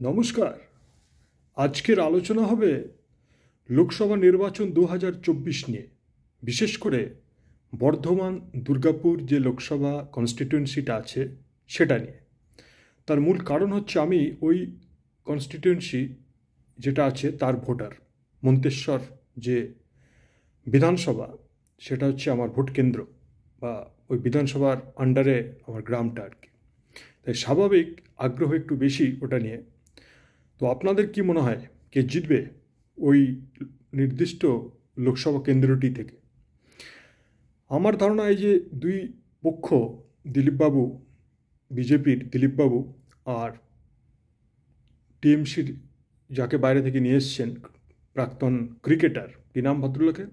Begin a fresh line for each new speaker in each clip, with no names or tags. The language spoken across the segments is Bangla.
নমস্কার। আজকের আলোচনা হবে লোকসভা নির্বাচন দু হাজার চব্বিশ নিয়ে। বিশেষ করে বর্ধমান, দুর্গাপুর যে লোকসভা কনস্টিটিউয়েন্সিটা আছে সেটা নিয়ে। তার মূল কারণ হচ্ছে আমি ওই কনস্টিটিউয়েন্সি যেটা আছে তার ভোটার, মন্তেশ্বর যে বিধানসভা, সেটা হচ্ছে আমার ভোট কেন্দ্র বা ওই বিধানসভার আন্ডারে আমার গ্রামটা আর কি। তাই স্বাভাবিক আগ্রহ একটু বেশি ওটা নিয়ে। তো আপনাদের কি মনে হয় কে জিতবে ওই নির্দিষ্ট লোকসভা কেন্দ্রটি থেকে? আমার ধারণা এই যে দুই পক্ষ, দিলীপবাবু, বিজেপির দিলীপবাবু আর টিএমসির যাকে বাইরে থেকে নিয়ে এসছেন প্রাক্তন ক্রিকেটার কি নাম ভদ্রলোকের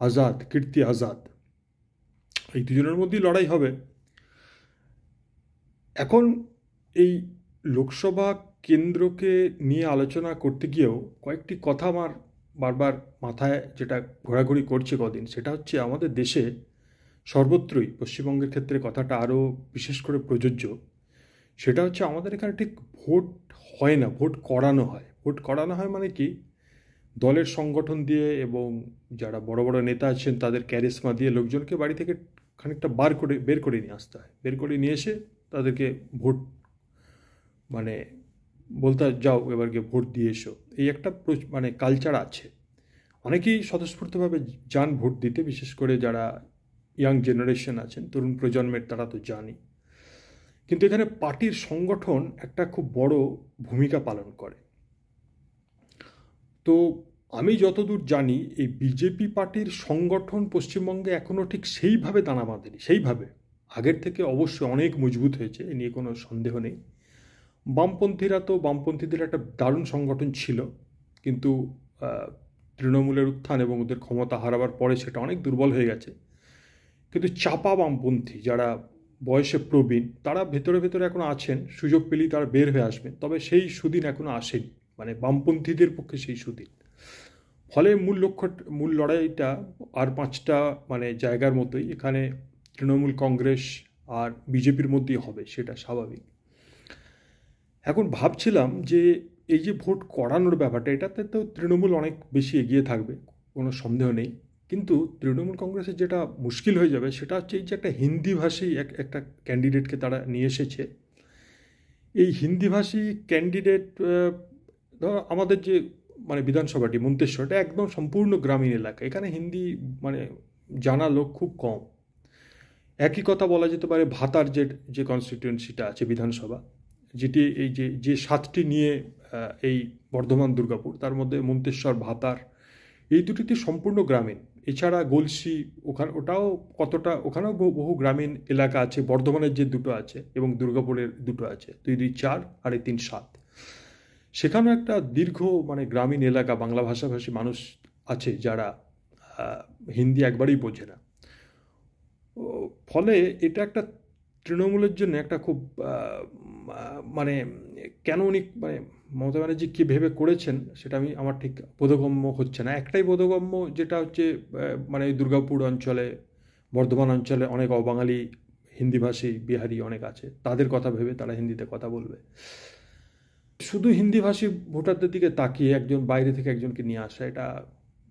আজাদ, কীর্তি আজাদ, এই দুজনের মধ্যেই লড়াই হবে। এখন এই লোকসভা কেন্দ্রকে নিয়ে আলোচনা করতে গিয়েও কয়েকটি কথা আমার বারবার মাথায় যেটা ঘোরাঘুরি করছে কদিন, সেটা হচ্ছে আমাদের দেশে সর্বত্রই পশ্চিমবঙ্গের ক্ষেত্রে কথাটা আরও বিশেষ করে প্রযোজ্য। সেটা হচ্ছে আমাদের এখানে ঠিক ভোট হয় না, ভোট করানো হয়। ভোট করানো হয় মানে কি? দলের সংগঠন দিয়ে এবং যারা বড় বড় নেতা আছেন তাদের ক্যারিসমা দিয়ে লোকজনকে বাড়ি থেকে খানিকটা বার করে, বের করে নিয়ে আসতে হয়। বের করে নিয়ে এসে তাদেরকে ভোট মানে বলতে যাও এবার গিয়ে ভোট দিয়ে এসো। এই একটা মানে কালচার আছে। অনেকেই স্বতঃস্ফূর্তভাবে যান ভোট দিতে, বিশেষ করে যারা ইয়াং জেনারেশন আছেন, তরুণ প্রজন্মের তারা তো জানি। কিন্তু এখানে পার্টির সংগঠন একটা খুব বড় ভূমিকা পালন করে। তো আমি যতদূর জানি, এই বিজেপি পার্টির সংগঠন পশ্চিমবঙ্গে এখনও ঠিক সেইভাবে দানা বাঁধেনি, সেইভাবে। আগের থেকে অবশ্যই অনেক মজবুত হয়েছে, এ নিয়ে কোনো সন্দেহ নেই। বামপন্থীরা তো বামপন্থীদের একটা দারুণ সংগঠন ছিল, কিন্তু তৃণমূলের উত্থান এবং ওদের ক্ষমতা হারাবার পরে সেটা অনেক দুর্বল হয়ে গেছে। কিন্তু চাপা বামপন্থী যারা বয়সে প্রবীণ, তারা ভেতরে ভেতরে এখন আছেন, সুযোগ পেলেই তারা বের হয়ে আসবেন, তবে সেই সুদিন এখনও আসেনি মানে বামপন্থীদের পক্ষে সেই সুদিন। ফলে মূল লক্ষ্য, মূল লড়াইটা আর পাঁচটা মানে জায়গার মতোই, এখানে তৃণমূল কংগ্রেস আর বিজেপির মধ্যেই হবে, সেটা স্বাভাবিক। এখন ভাবছিলাম যে এই যে ভোট করানোর ব্যাপারটা, এটাতে তো তৃণমূল অনেক বেশি এগিয়ে থাকবে, কোনো সন্দেহ নেই। কিন্তু তৃণমূল কংগ্রেসের যেটা মুশকিল হয়ে যাবে, সেটা হচ্ছে এই যে একটা হিন্দিভাষী এক, একটা ক্যান্ডিডেটকে তারা নিয়ে এসেছে। এই হিন্দিভাষী ক্যান্ডিডেট ধর আমাদের যে মানে বিধানসভাটি, মন্তেশ্বর, এটা একদম সম্পূর্ণ গ্রামীণ এলাকা। এখানে হিন্দি মানে জানা লোক খুব কম। একই কথা বলা যেতে পারে ভাতার যে যে কনস্টিটিউয়েন্সিটা আছে বিধানসভা। যেটি এই যে যে সাতটি নিয়ে এই বর্ধমান দুর্গাপুর, তার মধ্যে মন্তেশ্বর ভাতার, এই দুটিতে সম্পূর্ণ গ্রামীণ। এছাড়া গলসি ওখানে, ওটাও কতটা, ওখানেও বহু গ্রামীণ এলাকা আছে, বর্ধমানের যে দুটো আছে এবং দুর্গাপুরের দুটো আছে, দুই দুই, চার, আর এই তিন, সাত। সেখানেও একটা দীর্ঘ মানে গ্রামীণ এলাকা, বাংলা ভাষাভাষী মানুষ আছে যারা হিন্দি একবারেই বোঝে না। ফলে এটা একটা তৃণমূলের জন্য একটা খুব মানে কেন উনি মানে মমতা ব্যানার্জি কী ভেবে করেছেন সেটা আমি, আমার ঠিক বোধগম্য হচ্ছে না। একটাই বোধগম্য যেটা হচ্ছে মানে দুর্গাপুর অঞ্চলে, বর্ধমান অঞ্চলে অনেক অবাঙালি হিন্দিভাষী, বিহারি অনেক আছে, তাদের কথা ভেবে তারা হিন্দিতে কথা বলবে। শুধু হিন্দিভাষী ভোটারদের দিকে তাকিয়ে একজন বাইরে থেকে একজনকে নিয়ে আসা, এটা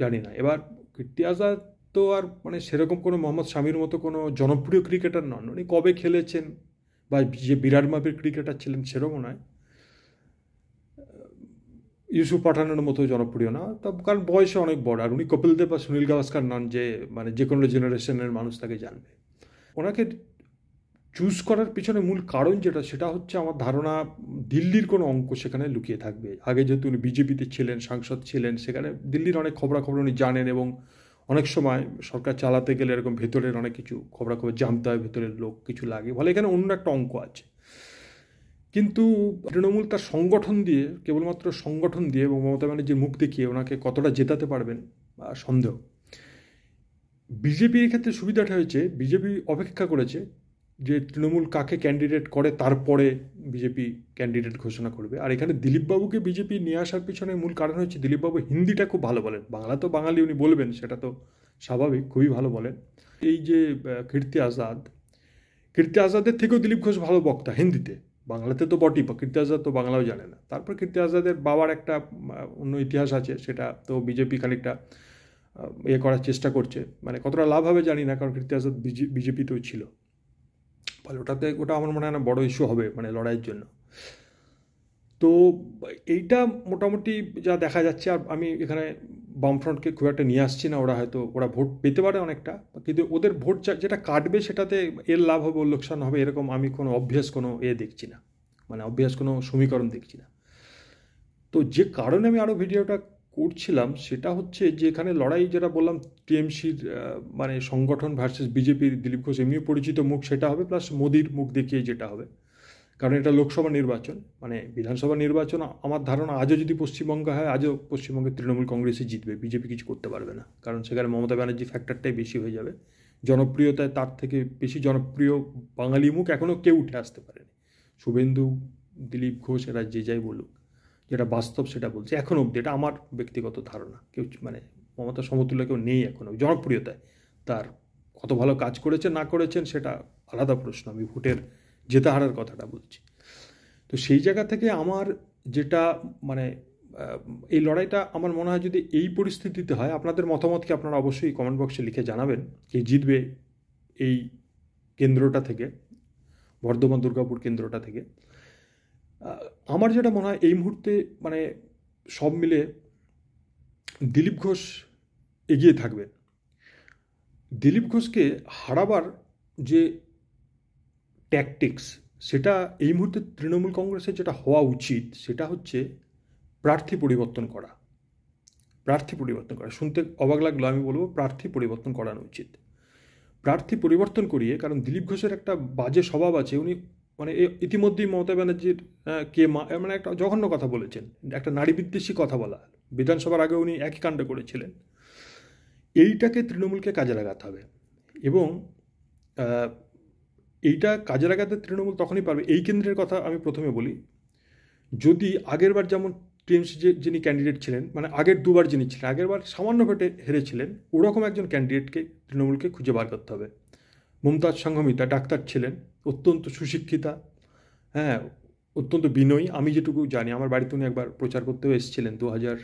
জানি না। এবার কীর্তি আজাদ তো আর মানে সেরকম কোনো মোহাম্মদ শামির মতো কোনো জনপ্রিয় ক্রিকেটার নন। উনি কবে খেলেছেন বা যে বিরাট মাপের ক্রিকেটার ছিলেন সেরকমও নয় ইউসুফ পাঠানোর মতো জনপ্রিয় না। তা কারণ বয়সে অনেক বড়। আর উনি কপিল দেব বা সুনীল গাভাস্কার নন যে মানে যে কোনো জেনারেশনের মানুষ তাকে জানবে। ওনাকে চুজ করার পিছনে মূল কারণ যেটা, সেটা হচ্ছে আমার ধারণা দিল্লির কোনো অঙ্ক সেখানে লুকিয়ে থাকবে। আগে যেহেতু উনি বিজেপিতে ছিলেন, সাংসদ ছিলেন, সেখানে দিল্লির অনেক খবরাখবর উনি জানেন এবং অনেক সময় সরকার চালাতে গেলে এরকম ভেতরের অনেক কিছু খবরাখবর জানতে হয়, ভেতরের লোক কিছু লাগে। ফলে এখানে অন্য একটা অঙ্ক আছে। কিন্তু তৃণমূল তার সংগঠন দিয়ে, কেবলমাত্র সংগঠন দিয়ে এবং মমতা ব্যানার্জির মুখ দেখিয়ে ওনাকে কতটা জেতাতে পারবেন বা সন্দেহ। বিজেপির ক্ষেত্রে সুবিধাটা হয়েছে, বিজেপি অপেক্ষা করেছে যে তৃণমূল কাকে ক্যান্ডিডেট করে, তারপরে বিজেপি ক্যান্ডিডেট ঘোষণা করবে। আর এখানে দিলীপবাবুকে বিজেপি নিয়ে আসার পিছনে মূল কারণ হচ্ছে দিলীপবাবু হিন্দিটা খুব ভালো বলেন। বাংলা তো বাঙালি উনি বলবেন, সেটা তো স্বাভাবিক, খুবই ভালো বলেন। এই যে কীর্তি আজাদ, কীর্তি আজাদের থেকেও দিলীপ ঘোষ ভালো বক্তা হিন্দিতে। বাংলাতে তো বটি কীর্তি আজাদ তো বাংলাও জানে না। তারপর কীর্তি আজাদের বাবার একটা অন্য ইতিহাস আছে, সেটা তো বিজেপি খানিকটা ইয়ে করার চেষ্টা করছে। মানে কতটা লাভ হবে জানি না, কারণ কীর্তি আজাদ বিজেপিতেও ছিল। ফলে ওটাতে ওটা আমার মনে হয় না বড়ো ইস্যু হবে মানে লড়াইয়ের জন্য। তো এইটা মোটামুটি যা দেখা যাচ্ছে, আর আমি এখানে বামফ্রন্টকে খুব একটা নিয়ে আসছি না, ওরা হয়তো, ওরা ভোট পেতে পারে অনেকটা, কিন্তু ওদের ভোট যেটা কাটবে সেটাতে এর লাভ হবে লোকসান হবে, এরকম আমি কোনো অভ্যাস কোনো এ দেখছি না। মানে অভ্যাস কোনো সমীকরণ দেখছি না। তো যে কারণে আমি আরও ভিডিওটা করছিলাম সেটা হচ্ছে যে এখানে লড়াই যেটা বললাম, টিএমসির মানে সংগঠন ভার্সেস বিজেপির দিলীপ ঘোষ, এমনিও পরিচিত মুখ সেটা হবে প্লাস মোদির মুখ দেখিয়ে যেটা হবে। কারণ এটা লোকসভা নির্বাচন মানে বিধানসভা নির্বাচন, আমার ধারণা আজও যদি পশ্চিমবঙ্গে হয়, আজও পশ্চিমবঙ্গে তৃণমূল কংগ্রেসই জিতবে, বিজেপি কিছু করতে পারবে না। কারণ সেখানে মমতা ব্যানার্জি ফ্যাক্টরটাই বেশি হয়ে যাবে। জনপ্রিয়তায় তার থেকে বেশি জনপ্রিয় বাঙালি মুখ এখনও কেউ উঠে আসতে পারেনি। শুভেন্দু, দিলীপ ঘোষ, এরা যে যাই বলুক। যেটা বাস্তব সেটা বলছে। এখন অবধি এটা আমার ব্যক্তিগত ধারণা। কেউ মানে মমতা সমতুল্য কেউ নেই এখনও জনপ্রিয়তায় তার কত ভালো কাজ করেছেন, না করেছেন সেটা আলাদা প্রশ্ন। আমি ভোটের জেতা হারার কথাটা বলছি। তো সেই জায়গা থেকে আমার যেটা মানে এই লড়াইটা আমার মনে হয় যদি এই পরিস্থিতিতে হয়, আপনাদের মতামতকে আপনারা অবশ্যই কমেন্ট বক্সে লিখে জানাবেন কে জিতবে এই কেন্দ্রটা থেকে বর্ধমান দুর্গাপুর কেন্দ্রটা থেকে। আমার যেটা মনে হয় এই মুহূর্তে মানে সব মিলে দিলীপ ঘোষ এগিয়ে থাকবেন দিলীপ ঘোষকে হারাবার যে ট্যাকটিক্স সেটা এই মুহূর্তে তৃণমূল কংগ্রেসের যেটা হওয়া উচিত, সেটা হচ্ছে প্রার্থী পরিবর্তন করা। প্রার্থী পরিবর্তন করা। শুনতে অবাক লাগল, আমি বলব প্রার্থী পরিবর্তন করানো উচিত। প্রার্থী পরিবর্তন করিয়ে, কারণ দিলীপ ঘোষের একটা বাজে স্বভাব আছে, উনি মানে ইতিমধ্যেই মমতা ব্যানার্জির কে মা মানে একটা জঘন্য কথা বলেছেন। একটা নারী বিদ্বেষী কথা বলা। বিধানসভার আগে উনি একই কাণ্ড করেছিলেন। এইটাকে তৃণমূলকে কাজে লাগাতে হবে। এবং এইটা কাজে লাগাতে তৃণমূল তখনই পারবে। এই কেন্দ্রের কথা আমি প্রথমে বলি। যদি আগেরবার যেমন টিএমসি যে, যিনি ক্যান্ডিডেট ছিলেন মানে আগের দুবার যিনি ছিলেন আগেরবার সামান্য ভোটে হেরেছিলেন, ওরকম একজন ক্যান্ডিডেটকে তৃণমূলকে খুঁজে বার করতে হবে। মমতাজ সংঘমিতা ডাক্তার ছিলেন, অত্যন্ত সুশিক্ষিতা হ্যাঁ অত্যন্ত বিনয়ী। আমি যেটুকু জানি, আমার বাড়িতে উনি একবার প্রচার করতেও এসেছিলেন। দু হাজার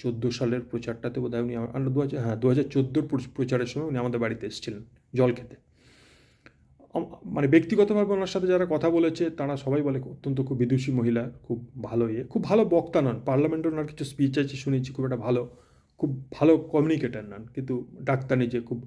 চোদ্দ সালের প্রচারটাতে বোধহয় উনি আমার দু হাজার হ্যাঁ দু হাজার চোদ্দোর প্রচারের সময় উনি আমাদের বাড়িতে এসেছিলেন জল খেতে। মানে ব্যক্তিগতভাবে ওনার সাথে যারা কথা বলেছে, তারা সবাই বলে অত্যন্ত খুব বিদুষী মহিলা, খুব ভালো ইয়ে খুব ভালো বক্তা নন। পার্লামেন্টে ওনার কিছু স্পিচ আছে, শুনেছি, খুব একটা ভালো, খুব ভালো কমিউনিকেটার নন। কিন্তু ডাক্তার নিজে খুব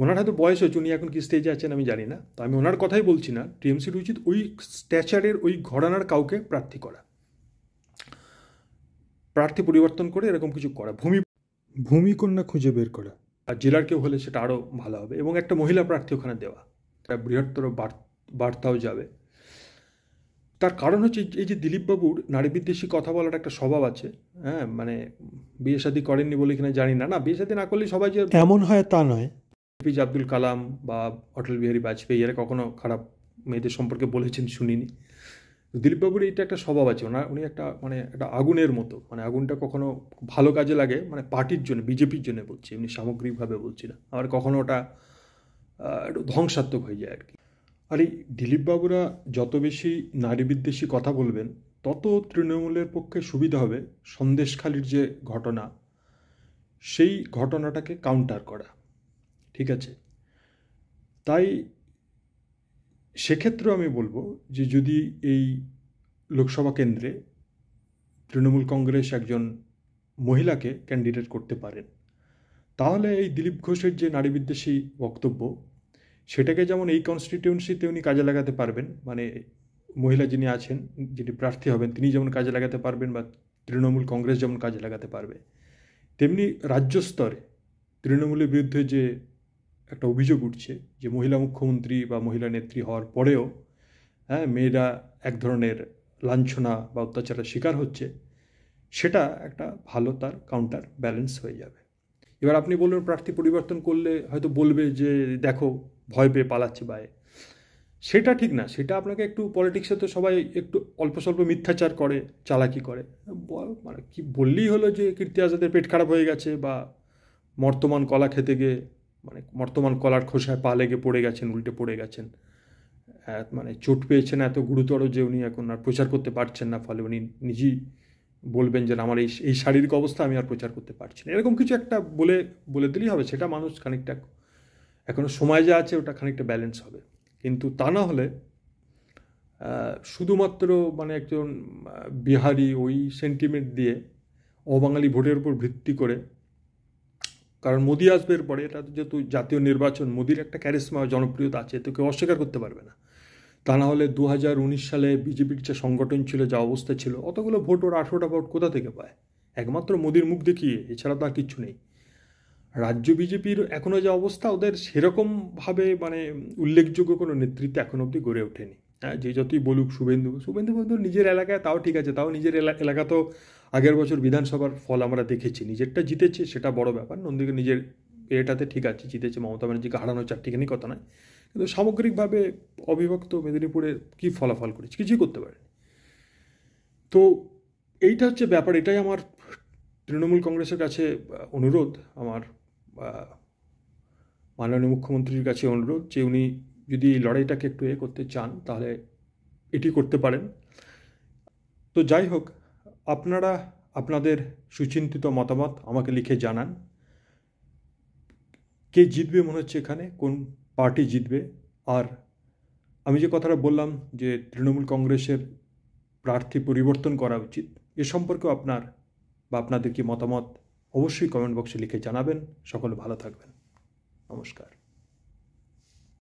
ওনার হয়তো বয়স হয়েছে, উনি এখন কি স্টেজে আছেন আমি জানি না। তো আমি ওনার কথাই বলছি না টিএমসির উচিত ওই স্ট্যাচারের ওই ঘরানার কাউকে প্রার্থী করা। প্রার্থী পরিবর্তন করে এরকম কিছু করা। ভূমি, ভূমিকন্যা খুঁজে বের করা। আর জেলার কেউ হলে সেটা আরও ভালো হবে। এবং একটা মহিলা প্রার্থী ওখানে দেওয়া। একটা বৃহত্তর বার্তাও যাবে। তার কারণ হচ্ছে এই যে দিলীপবাবুর নারী বিদ্বেষী কথা বলার একটা স্বভাব আছে। হ্যাঁ মানে বিয়ে শাদী করেননি বলে কিনা জানি না। না, বিয়ে শাদী না করলে সবাই যে
এমন হয় তা নয়।
এপিজে আব্দুল কালাম বা অটল বিহারী বাজপেয়ী, এরা কখনো খারাপ মেয়েদের সম্পর্কে বলেছেন, শুনিনি। দিলীপবাবুর এইটা একটা স্বভাব আছে। ওনার, উনি একটা মানে একটা আগুনের মতো। মানে আগুনটা কখনো ভালো কাজে লাগে মানে পার্টির জন্য, বিজেপির জন্য বলছি, এমনি সামগ্রিকভাবে বলছি না। আবার কখনো ওটা একটু ধ্বংসাত্মক হয়ে যায় আর কি। আর এই দিলীপবাবুরা যত বেশি নারী বিদ্বেষী কথা বলবেন, তত তৃণমূলের পক্ষে সুবিধা হবে সন্দেশখালির যে ঘটনা, সেই ঘটনাটাকে কাউন্টার করা। ঠিক আছে? তাই সেক্ষেত্রেও আমি বলব যে যদি এই লোকসভা কেন্দ্রে তৃণমূল কংগ্রেস একজন মহিলাকে ক্যান্ডিডেট করতে পারেন, তাহলে এই দিলীপ ঘোষের যে নারী বিদ্বেষী বক্তব্য, সেটাকে যেমন এই কনস্টিটিউন্সিতে উনি কাজে লাগাতে পারবেন মানে মহিলা যিনি আছেন, যিনি প্রার্থী হবেন, তিনি যেমন কাজে লাগাতে পারবেন বা তৃণমূল কংগ্রেস যেমন কাজে লাগাতে পারবে, তেমনি রাজ্য স্তরে তৃণমূলের বিরুদ্ধে যে একটা অভিযোগ উঠছে যে মহিলা মুখ্যমন্ত্রী বা মহিলা নেত্রী হওয়ার পরেও হ্যাঁ মেয়েরা এক ধরনের লাঞ্ছনা বা অত্যাচারের শিকার হচ্ছে, সেটা একটা ভালো তার কাউন্টার ব্যালেন্স হয়ে যাবে। এবার আপনি বলবেন প্রার্থী পরিবর্তন করলে হয়তো বলবে যে, দেখো, ভয় পেয়ে পালাচ্ছে বায়ে। সেটা ঠিক না, সেটা আপনাকে একটু পলিটিক্সে তো সবাই একটু অল্প স্বল্প মিথ্যাচার করে, চালাকি করে। মানে কি বললেই হলো যে কীর্তি আজাদের পেট খারাপ হয়ে গেছে বা মর্তমান কলা খেতে গিয়ে মানে বর্তমান কলার খোসায় পা লেগে পড়ে গেছেন, উল্টে পড়ে গেছেন। মানে চোট পেয়েছেন এত গুরুতর যে উনি এখন আর প্রচার করতে পারছেন না, ফলে উনি নিজেই বলবেন যে আমার এই এই শারীরিক অবস্থা আমি আর প্রচার করতে পারছি না। এরকম কিছু একটা বলে বলে দিলেই হবে, সেটা মানুষ খানিকটা এখনও সময় যা আছে ওটা খানিকটা ব্যালেন্স হবে। কিন্তু তা না হলে শুধুমাত্র মানে একজন বিহারি ওই সেন্টিমেন্ট দিয়ে অবাঙালি ভোটের উপর ভিত্তি করে কারণ মোদি আসবে এরপরে এটা যেহেতু জাতীয় নির্বাচন, মোদির একটা ক্যারিসমা জনপ্রিয়তা আছে তো কেউ অস্বীকার করতে পারবে না। তা না হলে দু হাজার উনিশ সালে বিজেপির যে সংগঠন ছিল, যা অবস্থা ছিল, অতগুলো ভোট ওর আঠেরোটা ভোট কোথা থেকে পায়? একমাত্র মোদির মুখ দেখিয়ে, এছাড়া তো আর কিচ্ছু নেই। রাজ্য বিজেপির এখনও যা অবস্থা, ওদের সেরকমভাবে মানে উল্লেখযোগ্য কোনো নেতৃত্ব এখন অবধি গড়ে ওঠেনি। হ্যাঁ যে যতই বলুক শুভেন্দু শুভেন্দু বন্ধু নিজের এলাকায় তাও ঠিক আছে, তাও নিজের এলা- এলাকা তো আগের বছর বিধানসভার ফল আমরা দেখেছি। নিজেরটা জিতেছে, সেটা বড় ব্যাপার, নন্দীকে নিজের এটাতে ঠিক আছে, জিতেছে মমতা ব্যানার্জিকে হারানো চারটিখানি কথা নয়। কিন্তু সামগ্রিকভাবে অবিভক্ত মেদিনীপুরে কী ফলাফল করেছে, কিছুই করতে পারেনি। তো এইটা হচ্ছে ব্যাপার, এটাই আমার তৃণমূল কংগ্রেসের কাছে অনুরোধ, আমার মাননীয় মুখ্যমন্ত্রীর কাছে অনুরোধ যে উনি যদি এই লড়াইটাকে একটু এ করতে চান, তাহলে এটি করতে পারেন। তো যাই হোক, আপনারা, আপনাদের সুচিন্তিত মতামত আমাকে লিখে জানান। কে জিতবে মনে হচ্ছে এখানে, কোন পার্টি জিতবে? আর আমি যে কথাটা বললাম যে তৃণমূল কংগ্রেসের প্রার্থী পরিবর্তন করা উচিত, এ সম্পর্কেও আপনার বা আপনাদের কি মতামত, অবশ্যই কমেন্ট বক্সে লিখে জানাবেন। সকলে ভালো থাকবেন। নমস্কার।